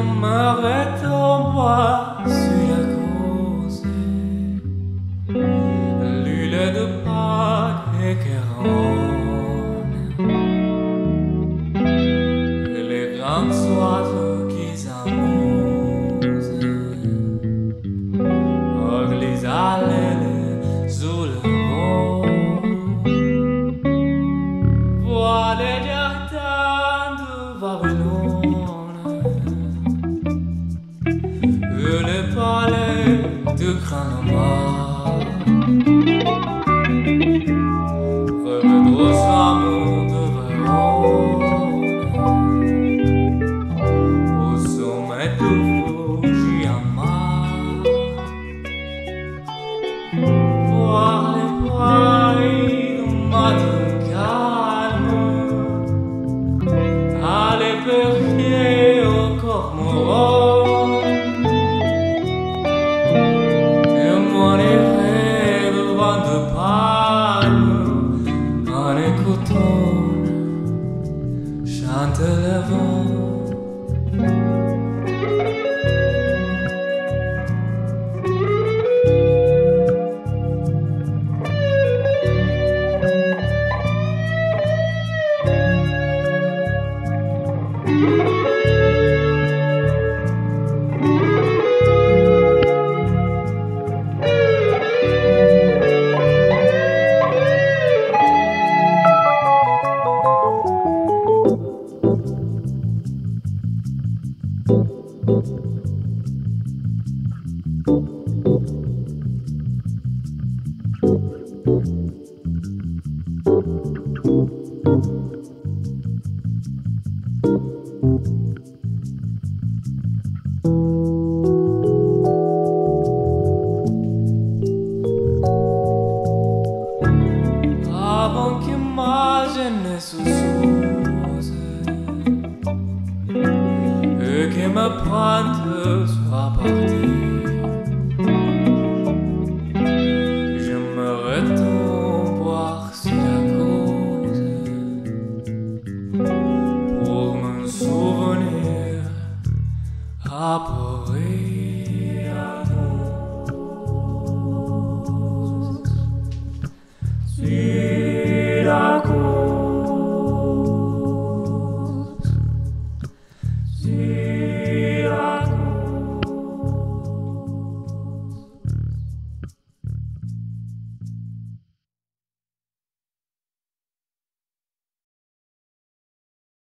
m'arrête en moi. gaan omhoog. level Avant que ma jeunesse soit que ma prendre sera partie. J'aimerais tant boire si la cause pour me souvenir à